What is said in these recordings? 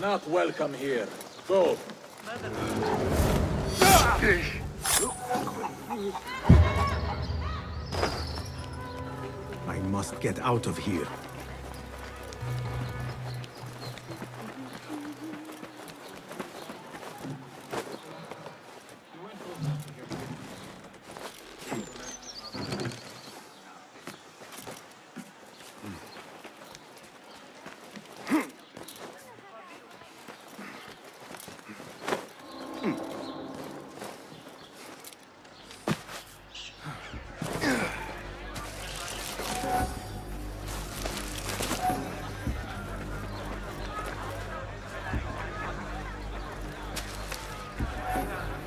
Not welcome here. Go. I must get out of here. Die!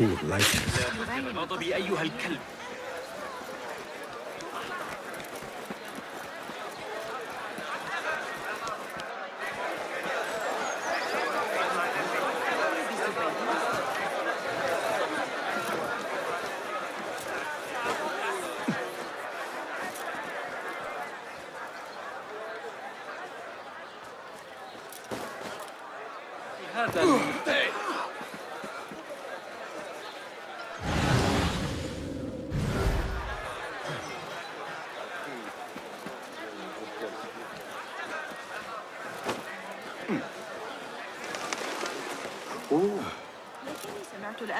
Poor likeness. غضبي أيها الكلب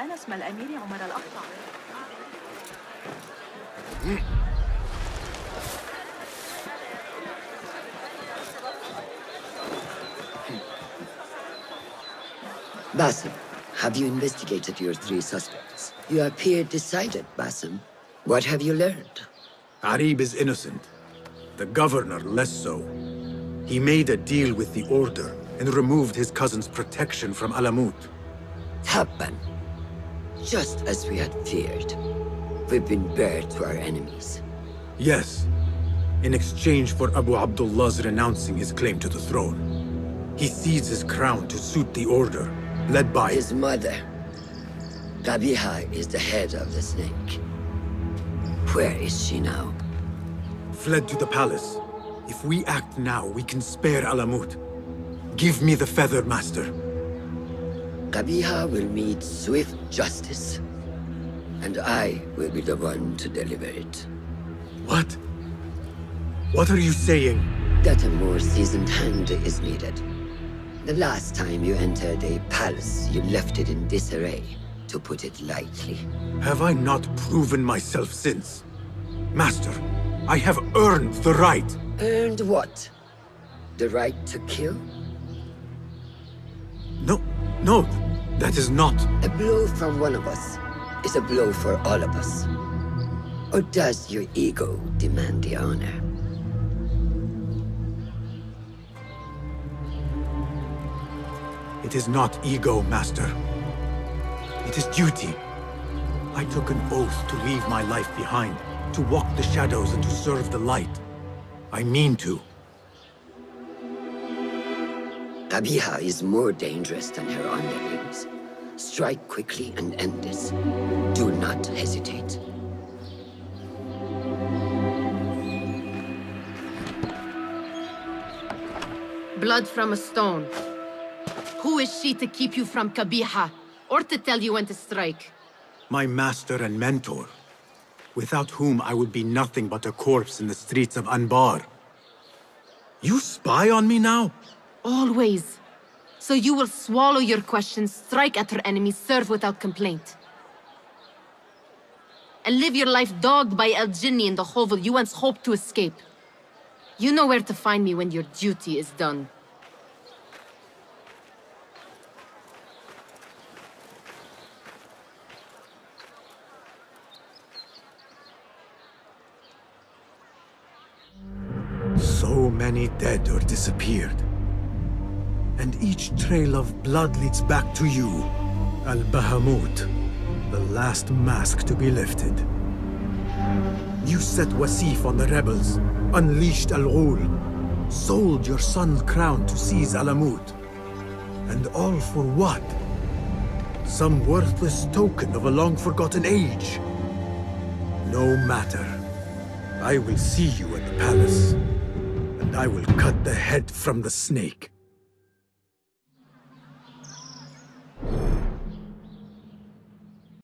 سمعت الآن اسم الأمير عمر الأخضر Basim, have you investigated your three suspects? You appear decided, Basim. What have you learned? Arib is innocent. The governor less so. He made a deal with the Order and removed his cousin's protection from Alamut. Tabban. Just as we had feared. We've been bared to our enemies. Yes, in exchange for Abu Abdullah's renouncing his claim to the throne. He cedes his crown to suit the Order, led by His mother, Qabiha, is the head of the snake. Where is she now? fled to the palace. If we act now, we can spare Alamut. Give me the feather, Master. Qabiha will meet swift justice. And I will be the one to deliver it. What? What are you saying? That a more seasoned hand is needed. The last time you entered a palace, you left it in disarray, to put it lightly. Have I not proven myself since? Master, I have earned the right. Earned what? The right to kill? No, that is not. A blow from one of us is a blow for all of us. Or does your ego demand the honor? It is not ego, Master. It is duty. I took an oath to leave my life behind, to walk the shadows and to serve the light. I mean to. Abiha is more dangerous than her underlings. Strike quickly and end this. Do not hesitate. Blood from a stone. Who is she to keep you from Qabiha, or to tell you when to strike? My master and mentor, without whom I would be nothing but a corpse in the streets of Anbar. You spy on me now? Always. So you will swallow your questions, strike at her enemies, serve without complaint. And live your life dogged by El Jinni in the hovel you once hoped to escape. You know where to find me when your duty is done. So many dead or disappeared. And each trail of blood leads back to you, Al-Bahamut, the last mask to be lifted. You set Wasif on the rebels, unleashed Al-Ghul, sold your son's crown to seize Alamut. And all for what? Some worthless token of a long-forgotten age. No matter. I will see you at the palace, and I will cut the head from the snake.